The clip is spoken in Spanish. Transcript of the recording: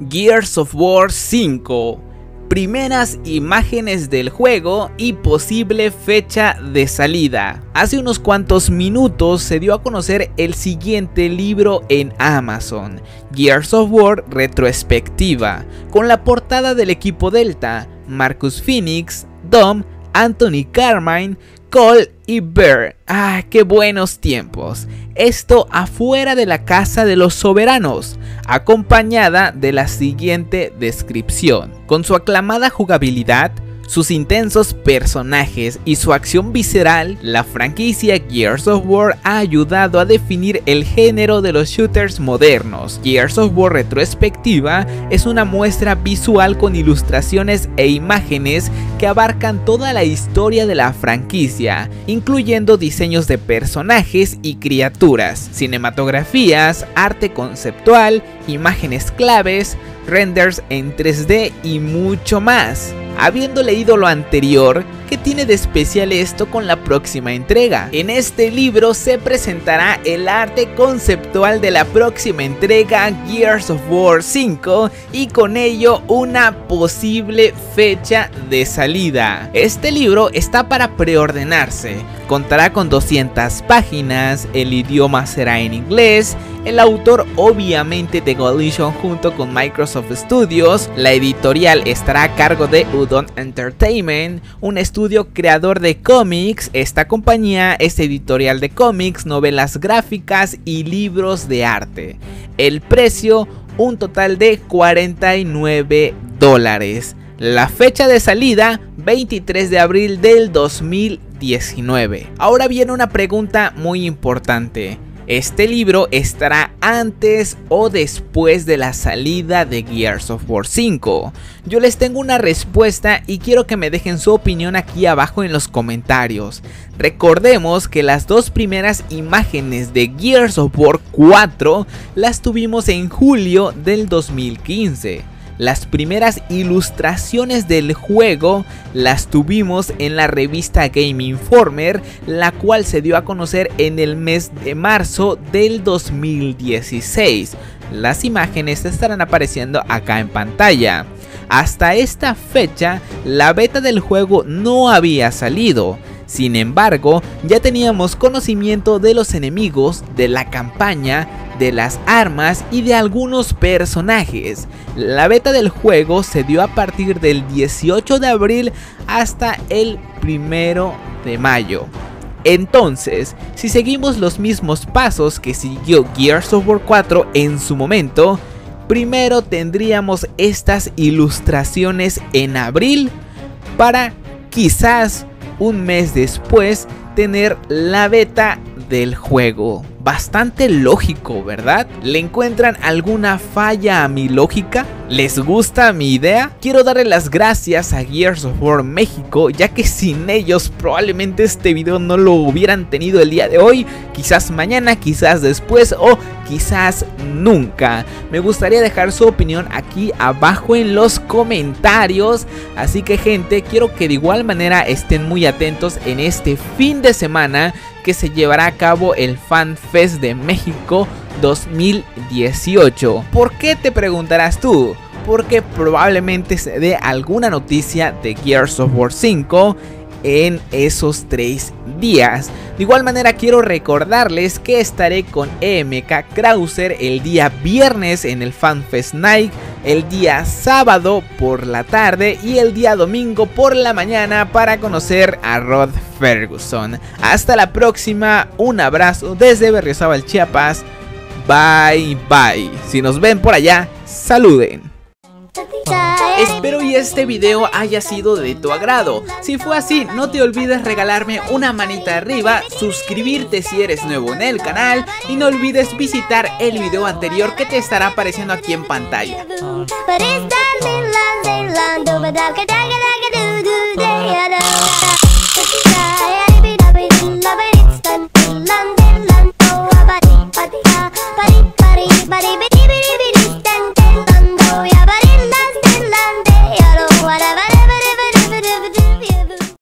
Gears of War 5 primeras imágenes del juego y posible fecha de salida. Hace unos cuantos minutos se dio a conocer el siguiente libro en Amazon, Gears of War Retrospectiva, con la portada del equipo Delta, Marcus Phoenix, Dom, Anthony Carmine, Cole y Bear. Ah, qué buenos tiempos. Esto afuera de la casa de los soberanos, acompañada de la siguiente descripción. Con su aclamada jugabilidad, sus intensos personajes y su acción visceral, la franquicia Gears of War ha ayudado a definir el género de los shooters modernos. Gears of War retrospectiva es una muestra visual con ilustraciones e imágenes que abarcan toda la historia de la franquicia, incluyendo diseños de personajes y criaturas, cinematografías, arte conceptual, imágenes claves, renders en 3D y mucho más. Habiendo leído lo anterior, ¿qué tiene de especial esto con la próxima entrega? En este libro se presentará el arte conceptual de la próxima entrega Gears of War 5 y con ello una posible fecha de salida. Este libro está para preordenarse, contará con 200 páginas, el idioma será en inglés, el autor obviamente de Coalition junto con Microsoft Studios, la editorial estará a cargo de Udon Entertainment, un estudio creador de cómics, esta compañía es editorial de cómics, novelas gráficas y libros de arte. El precio, un total de 49 dólares. La fecha de salida, 23 de abril del 2019. Ahora viene una pregunta muy importante. Este libro estará antes o después de la salida de Gears of War 5. Yo les tengo una respuesta y quiero que me dejen su opinión aquí abajo en los comentarios. Recordemos que las dos primeras imágenes de Gears of War 4 las tuvimos en julio del 2015 las primeras ilustraciones del juego las tuvimos en la revista Game Informer, la cual se dio a conocer en el mes de marzo del 2016. Las imágenes estarán apareciendo acá en pantalla. Hasta esta fecha, la beta del juego no había salido. Sin embargo, ya teníamos conocimiento de los enemigos, de la campaña, de las armas y de algunos personajes. La beta del juego se dio a partir del 18 de abril hasta el 1 de mayo. Entonces, si seguimos los mismos pasos que siguió Gears of War 4 en su momento, primero tendríamos estas ilustraciones en abril para quizás un mes después tener la beta del juego bastante lógico, ¿verdad? ¿Le encuentran alguna falla a mi lógica? ¿Les gusta mi idea? Quiero darle las gracias a Gears of War México, ya que sin ellos probablemente este video no lo hubieran tenido el día de hoy, quizás mañana, quizás después o quizás nunca. Me gustaría dejar su opinión aquí abajo en los comentarios, así que gente, quiero que de igual manera estén muy atentos en este fin de semana que se llevará a cabo el Fan Fest de México 2018. ¿Por qué te preguntarás tú? Porque probablemente se dé alguna noticia de Gears of War 5 en esos tres días. De igual manera quiero recordarles que estaré con EMK Krauser el día viernes en el FanFest Night, el día sábado por la tarde y el día domingo por la mañana para conocer a Rod Ferguson. Hasta la próxima, un abrazo desde Berriozábal, Chiapas. Bye bye. Si nos ven por allá, saluden. Espero este video haya sido de tu agrado. Si fue así, no te olvides regalarme una manita arriba, suscribirte si eres nuevo en el canal y no olvides visitar el video anterior que te estará apareciendo aquí en pantalla.